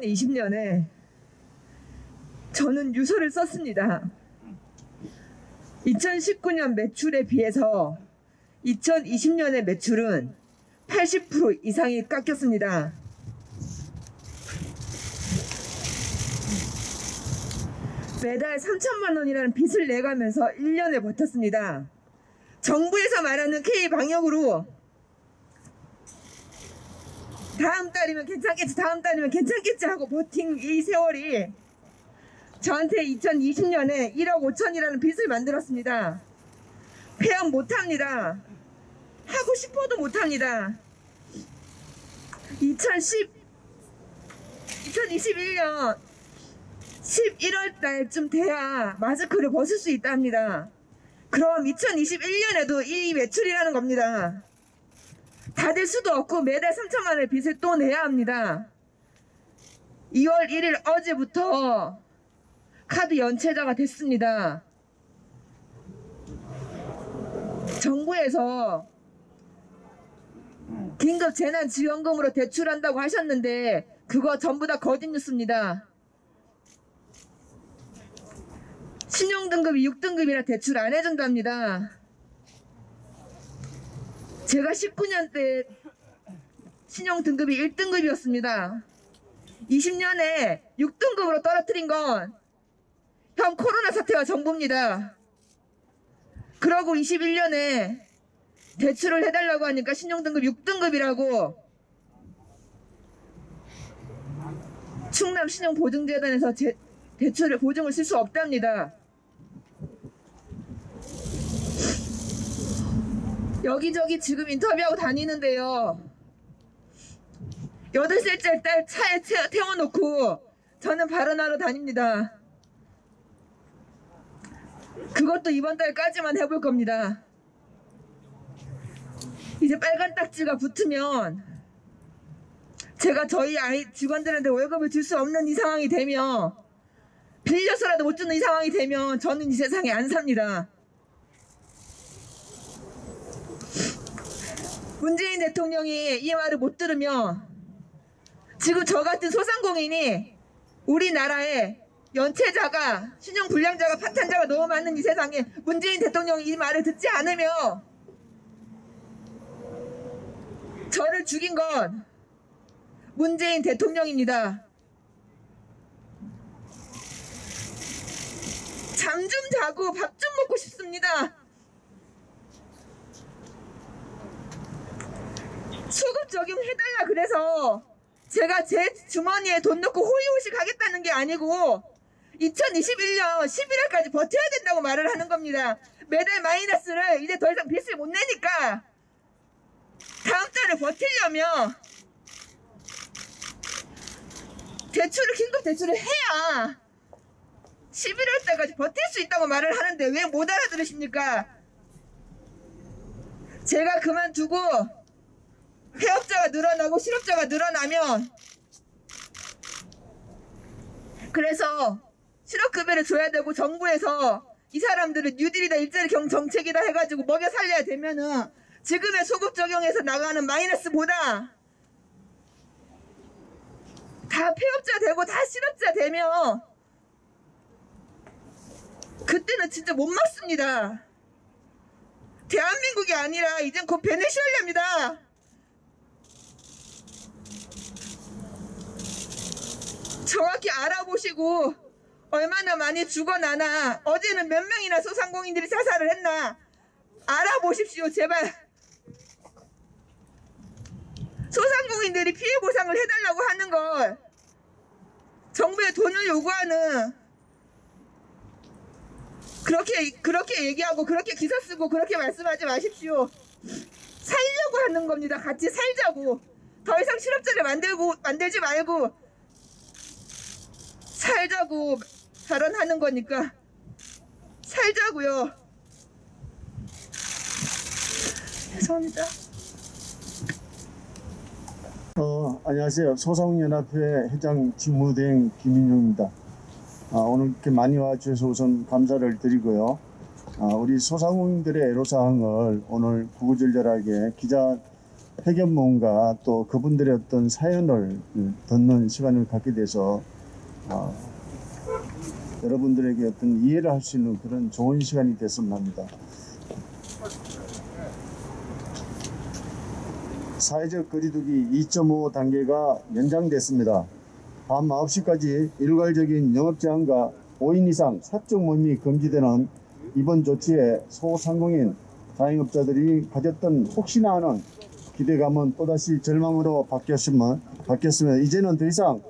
2020년에 저는 유서를 썼습니다. 2019년 매출에 비해서 2020년의 매출은 80% 이상이 깎였습니다. 매달 3천만 원이라는 빚을 내가면서 1년을 버텼습니다. 정부에서 말하는 K 방역으로 다음 달이면 괜찮겠지, 다음 달이면 괜찮겠지 하고 버틴 이 세월이 저한테 2020년에 1억 5천이라는 빚을 만들었습니다. 폐업 못합니다. 하고 싶어도 못합니다. 2010, 2021년 11월 달쯤 돼야 마스크를 벗을 수 있다 합니다. 그럼 2021년에도 이 매출이라는 겁니다. 다 될 수도 없고 매달 3천만 원의 빚을 또 내야 합니다. 2월 1일 어제부터 카드 연체자가 됐습니다. 정부에서 긴급 재난 지원금으로 대출한다고 하셨는데 그거 전부 다 거짓 뉴스입니다. 신용등급이 6등급이라 대출 안 해준답니다. 제가 19년 때 신용 등급이 1등급이었습니다. 20년에 6등급으로 떨어뜨린 건 현 코로나 사태와 정부입니다. 그러고 21년에 대출을 해달라고 하니까 신용등급 6등급이라고 충남 신용보증재단에서 제, 대출을 보증을 쓸 수 없답니다. 여기저기 지금 인터뷰하고 다니는데요. 여덟 살짜리 딸 차에 태- 태워놓고 저는 발언하러 다닙니다. 그것도 이번 달까지만 해볼 겁니다. 이제 빨간 딱지가 붙으면 제가 저희 아이 직원들한테 월급을 줄 수 없는 이 상황이 되면 빌려서라도 못 주는 이 상황이 되면 저는 이 세상에 안 삽니다. 문재인 대통령이 이 말을 못 들으면 지금 저 같은 소상공인이 우리나라에 연체자가 신용불량자가 파탄자가 너무 많은 이 세상에 문재인 대통령이 이 말을 듣지 않으며 저를 죽인 건 문재인 대통령입니다. 잠 좀 자고 밥 좀 먹고 싶습니다. 수급 적용 해달라 그래서 제가 제 주머니에 돈 넣고 호의호식 하겠다는 게 아니고 2021년 11월까지 버텨야 된다고 말을 하는 겁니다. 매달 마이너스를 이제 더 이상 빚을 못 내니까 다음 달을 버티려면 대출을 긴급 대출을 해야 11월 달까지 버틸 수 있다고 말을 하는데 왜 못 알아들으십니까? 제가 그만두고 폐업자가 늘어나고 실업자가 늘어나면 그래서 실업급여를 줘야 되고 정부에서 이 사람들은 뉴딜이다 일자리 경 정책이다 해가지고 먹여 살려야 되면은 지금의 소급 적용해서 나가는 마이너스보다 다 폐업자 되고 다 실업자 되면 그때는 진짜 못 막습니다. 대한민국이 아니라 이젠 곧 베네수엘라입니다. 정확히 알아보시고 얼마나 많이 죽어나나 어제는 몇 명이나 소상공인들이 자살을 했나 알아보십시오 제발. 소상공인들이 피해 보상을 해달라고 하는 걸 정부에 돈을 요구하는 그렇게 그렇게 얘기하고 그렇게 기사 쓰고 그렇게 말씀하지 마십시오. 살려고 하는 겁니다. 같이 살자고. 더 이상 실업자를 만들고 만들지 말고 살자고 발언하는 거니까 살자고요. 죄송합니다. 어, 안녕하세요. 소상공인연합회 회장 직무대행 김인용입니다. 아, 오늘 이렇게 많이 와주셔서 우선 감사를 드리고요. 아, 우리 소상공인들의 애로사항을 오늘 구구절절하게 기자 회견 모임과 또 그분들의 어떤 사연을 듣는 시간을 갖게 돼서 어, 여러분들에게 어떤 이해를 할 수 있는 그런 좋은 시간이 됐으면 합니다. 사회적 거리두기 2.5 단계가 연장됐습니다. 밤 9시까지 일괄적인 영업 제한과 5인 이상 사적 모임이 금지되는 이번 조치에 소상공인 자영업자들이 가졌던 혹시나 하는 기대감은 또다시 절망으로 바뀌었으면, 바뀌었으면 이제는 더 이상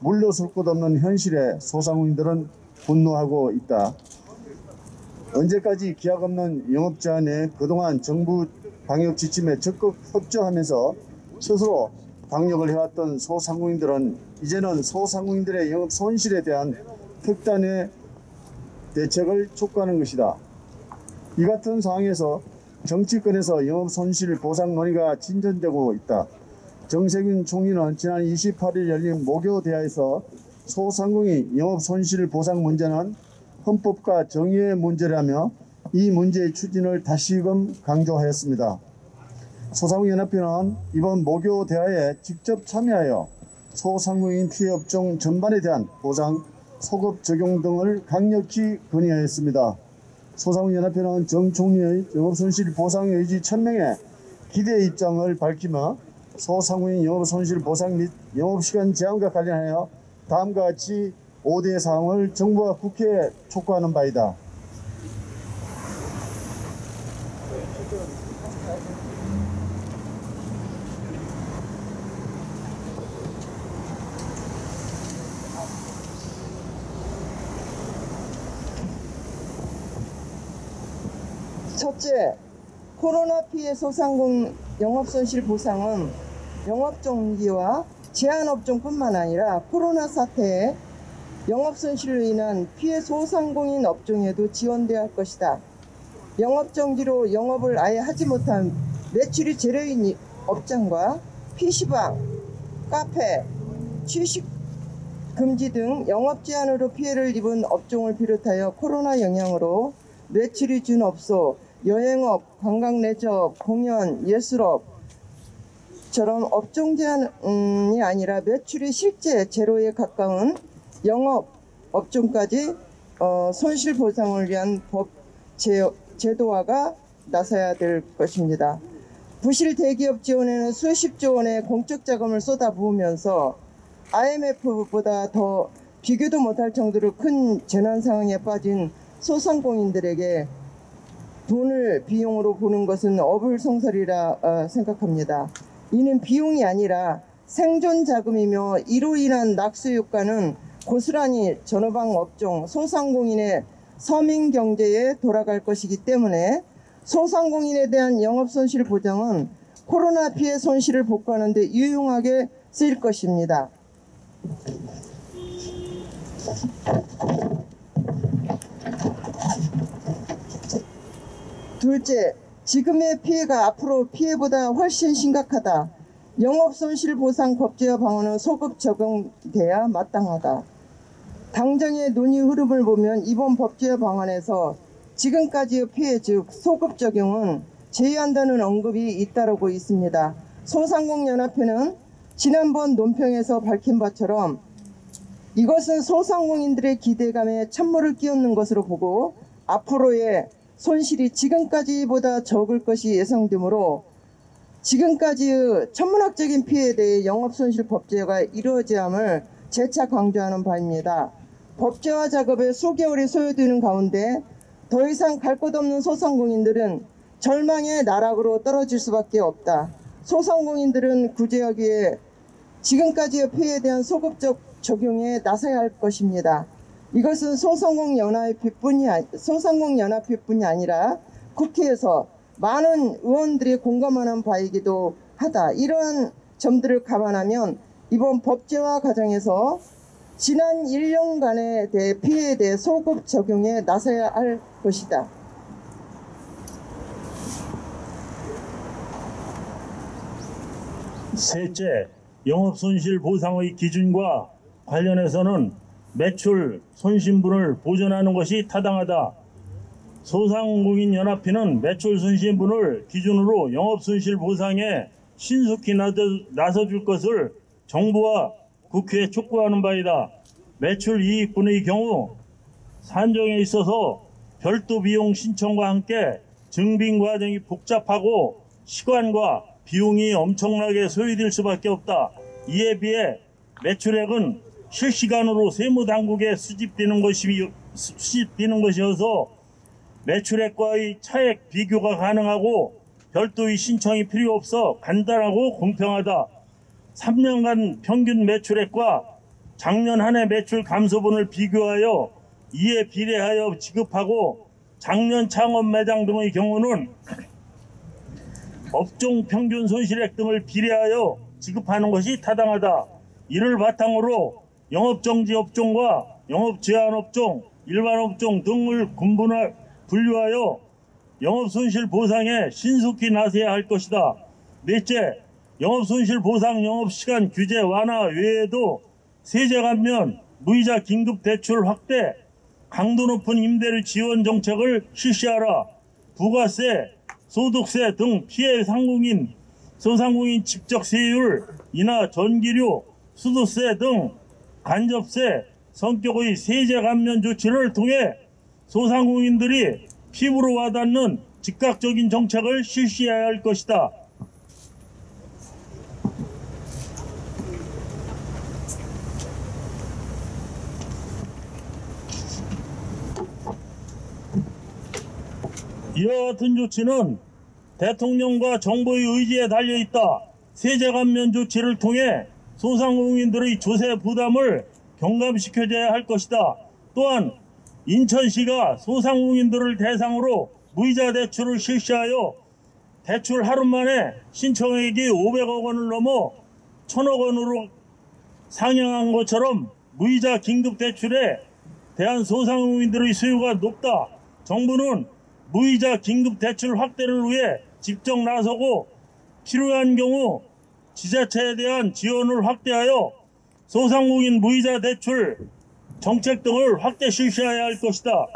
물러설 곳 없는 현실에 소상공인들은 분노하고 있다. 언제까지 기약 없는 영업 제한에 그동안 정부 방역 지침에 적극 협조하면서 스스로 방역을 해왔던 소상공인들은 이제는 소상공인들의 영업 손실에 대한 특단의 대책을 촉구하는 것이다. 이 같은 상황에서 정치권에서 영업 손실 보상 논의가 진전되고 있다. 정세균 총리는 지난 28일 열린 모교 대화에서 소상공인 영업 손실 보상 문제는 헌법과 정의의 문제라며 이 문제의 추진을 다시금 강조하였습니다. 소상공인연합회는 이번 모교 대화에 직접 참여하여 소상공인 피해 업종 전반에 대한 보상, 소급 적용 등을 강력히 건의하였습니다. 소상공인연합회는 정 총리의 영업손실 보상 의지 천명에 기대 입장을 밝히며 소상공인 영업손실 보상 및 영업시간 제한과 관련하여 다음과 같이 5대 사항을 정부와 국회에 촉구하는 바이다. 첫째, 코로나 피해 소상공 영업손실 보상은 영업종기와 제한업종뿐만 아니라 코로나 사태에 영업손실로 인한 피해 소상공인 업종에도 지원돼야 할 것이다. 영업정지로 영업을 아예 하지 못한 매출이 제로인 업장과 PC방, 카페, 취식 금지 등 영업 제한으로 피해를 입은 업종을 비롯하여 코로나 영향으로 매출이 준 업소, 여행업, 관광 레저, 공연, 예술업 처럼 업종 제한이 아니라 매출이 실제 제로에 가까운 영업 업종까지 어, 손실 보상을 위한 법 제, 제도화가 나서야 될 것입니다. 부실 대기업 지원에는 수십조 원의 공적 자금을 쏟아부으면서 IMF보다 더 비교도 못할 정도로 큰 재난 상황에 빠진 소상공인들에게 돈을 비용으로 보는 것은 어불성설이라 어, 생각합니다. 이는 비용이 아니라 생존 자금이며 이로 인한 낙수 효과는 고스란히 전업방 업종 소상공인의 서민 경제에 돌아갈 것이기 때문에 소상공인에 대한 영업손실 보장은 코로나 피해 손실을 복구하는 데 유용하게 쓰일 것입니다. 둘째, 지금의 피해가 앞으로 피해보다 훨씬 심각하다. 영업 손실 보상 법제화 방안은 소급 적용돼야 마땅하다. 당장의 논의 흐름을 보면 이번 법제화 방안에서 지금까지의 피해 즉 소급 적용은 제외한다는 언급이 잇따르고 있습니다. 소상공연합회는 지난번 논평에서 밝힌 바처럼 이것은 소상공인들의 기대감에 찬물을 끼얹는 것으로 보고 앞으로의 손실이 지금까지보다 적을 것이 예상되므로 지금까지의 천문학적인 피해에 대해 영업손실 법제화가 이루어져야 함을 재차 강조하는 바입니다. 법제화 작업에 수개월이 소요되는 가운데 더 이상 갈 곳 없는 소상공인들은 절망의 나락으로 떨어질 수밖에 없다. 소상공인들은 구제하기 위해 지금까지의 피해에 대한 소급적 적용에 나서야 할 것입니다. 이것은 소상공 연합회뿐이 소상공 연합회뿐이 아니라 국회에서 많은 의원들이 공감하는 바이기도 하다. 이러한 점들을 감안하면 이번 법제화 과정에서 지난 1년간의 대 피해에 대해 소급 적용에 나서야 할 것이다. 셋째, 영업손실 보상의 기준과 관련해서는 매출 손실분을 보전하는 것이 타당하다. 소상공인연합회는 매출 손실분을 기준으로 영업손실 보상에 신속히 나서- 나서줄 것을 정부와 국회에 촉구하는 바이다. 매출 이익분의 경우 산정에 있어서 별도 비용 신청과 함께 증빙 과정이 복잡하고 시간과 비용이 엄청나게 소요될 수밖에 없다. 이에 비해 매출액은 실시간으로 세무당국에 수집되는 것이 수집되는 것이어서 매출액과의 차액 비교가 가능하고 별도의 신청이 필요 없어 간단하고 공평하다. 3년간 평균 매출액과 작년 한 해 매출 감소분을 비교하여 이에 비례하여 지급하고 작년 창업 매장 등의 경우는 업종 평균 손실액 등을 비례하여 지급하는 것이 타당하다. 이를 바탕으로 영업정지 업종과 영업 제한 업종, 일반 업종 등을 군분할 분류하여 영업 손실 보상에 신속히 나서야 할 것이다. 넷째, 영업 손실 보상 영업 시간 규제 완화 외에도 세제 감면, 무이자 긴급 대출 확대, 강도 높은 임대료 지원 정책을 실시하라. 부가세, 소득세 등 피해 상공인, 소상공인 직접 세율, 이나 전기료, 수도세 등 간접세, 성격의 세제 감면 조치를 통해 소상공인들이 피부로 와닿는 즉각적인 정책을 실시해야 할 것이다. 이와 같은 조치는 대통령과 정부의 의지에 달려 있다. 세제 감면 조치를 통해 소상공인들의 조세 부담을 경감시켜줘야 할 것이다. 또한 인천시가 소상공인들을 대상으로 무이자 대출을 실시하여 대출 하루 만에 신청액이 500억 원을 넘어 1000억 원으로 상향한 것처럼 무이자 긴급 대출에 대한 소상공인들의 수요가 높다. 정부는 무이자 긴급 대출 확대를 위해 직접 나서고 필요한 경우 지자체에 대한 지원을 확대하여 소상공인 무이자 대출 정책 등을 확대 실시해야 할 것이다.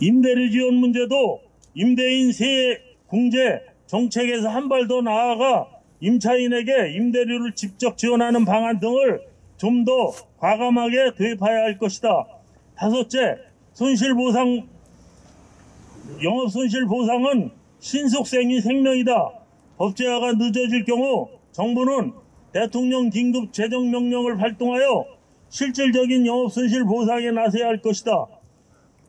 임대료 지원 문제도 임대인 세액 공제 정책에서 한 발 더 나아가 임차인에게 임대료를 직접 지원하는 방안 등을 좀 더 과감하게 도입해야 할 것이다. 다섯째, 손실보상 영업 손실 보상은 신속생이 생명이다. 법제화가 늦어질 경우 정부는 대통령 긴급 재정 명령을 발동하여 실질적인 영업 손실 보상에 나서야 할 것이다.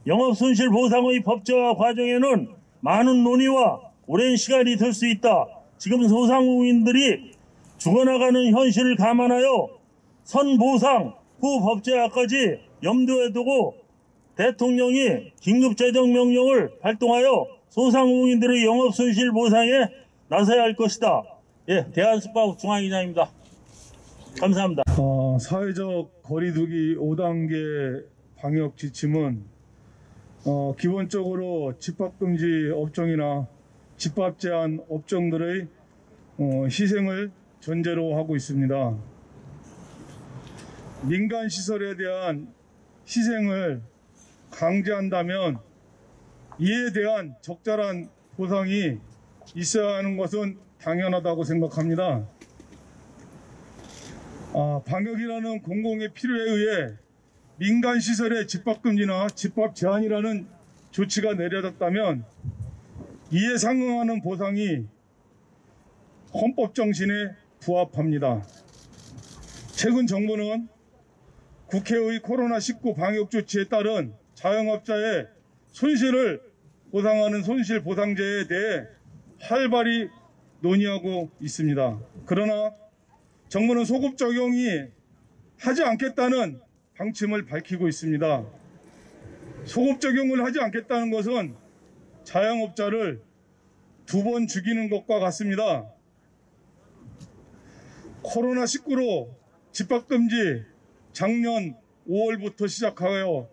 영업 손실 보상의 법제화 과정에는 많은 논의와 오랜 시간이 들 수 있다. 지금 소상공인들이 죽어나가는 현실을 감안하여 선보상 후 법제화까지 염두에 두고 대통령이 긴급재정명령을 발동하여 소상공인들의 영업손실 보상에 나서야 할 것이다. 예, 대한숙박 중앙이장입니다. 감사합니다. 어, 사회적 거리두기 5단계 방역 지침은 어, 기본적으로 집합금지 업종이나 집합 제한 업종들의 어, 희생을 전제로 하고 있습니다. 민간 시설에 대한 희생을 강제한다면 이에 대한 적절한 보상이 있어야 하는 것은 당연하다고 생각합니다. 아, 방역이라는 공공의 필요에 의해 민간 시설의 집합금지나 집합 제한이라는 조치가 내려졌다면 이에 상응하는 보상이 헌법 정신에 부합합니다. 최근 정부는 국회의 코로나19 방역 조치에 따른 자영업자의 손실을 보상하는 손실보상제에 대해 활발히 논의하고 있습니다. 그러나 정부는 소급 적용이 하지 않겠다는 방침을 밝히고 있습니다. 소급 적용을 하지 않겠다는 것은 자영업자를 두 번 죽이는 것과 같습니다. 코로나19로 집합금지 작년 5월부터 시작하여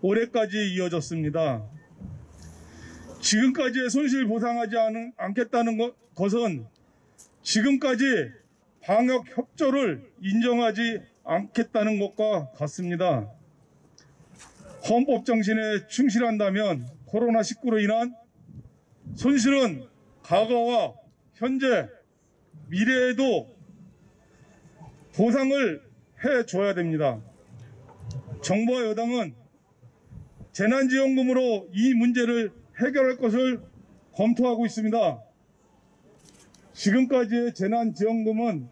올해까지 이어졌습니다. 지금까지의 손실 보상하지 않겠다는 것, 것은 지금까지 방역 협조를 인정하지 않겠다는 것과 같습니다. 헌법 정신에 충실한다면 코로나19로 인한 손실은 과거와 현재 미래에도 보상을 해줘야 됩니다. 정부와 여당은 재난지원금으로 이 문제를 해결할 것을 검토하고 있습니다. 지금까지의 재난지원금은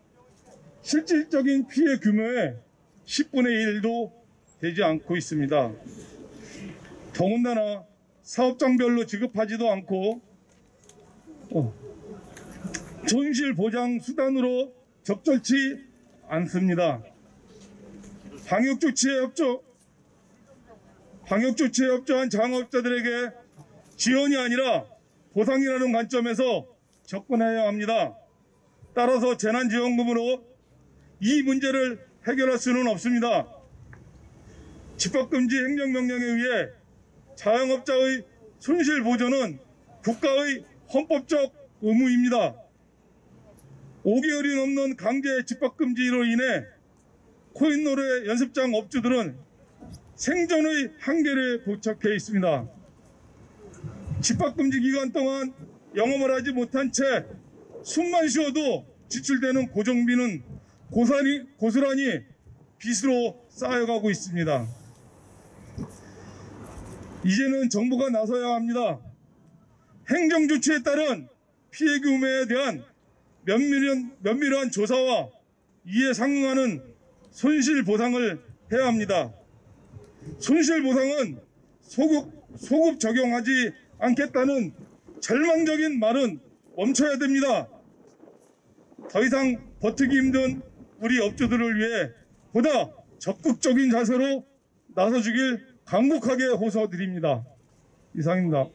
실질적인 피해 규모의 10분의 1도 되지 않고 있습니다. 더군다나 사업장별로 지급하지도 않고 어, 손실 보장 수단으로 적절치 않습니다. 방역 조치에 협조 방역 조치에 협조한 장업자들에게 지원이 아니라 보상이라는 관점에서 접근해야 합니다. 따라서 재난지원금으로 이 문제를 해결할 수는 없습니다. 집합금지 행정명령에 의해 자영업자의 손실 보전은 국가의 헌법적 의무입니다. 5개월이 넘는 강제 집합금지로 인해 코인노래 연습장 업주들은 생존의 한계를 도착해 있습니다. 집합금지 기간 동안 영업을 하지 못한 채 숨만 쉬어도 지출되는 고정비는 고스란히, 고스란히 빚으로 쌓여가고 있습니다. 이제는 정부가 나서야 합니다. 행정조치에 따른 피해 규모에 대한 면밀한, 면밀한 조사와 이에 상응하는 손실 보상을 해야 합니다. 손실 보상은 소급, 소급 적용하지 않겠다는 절망적인 말은 멈춰야 됩니다. 더 이상 버티기 힘든 우리 업주들을 위해 보다 적극적인 자세로 나서주길 강국하게 호소드립니다. 이상입니다.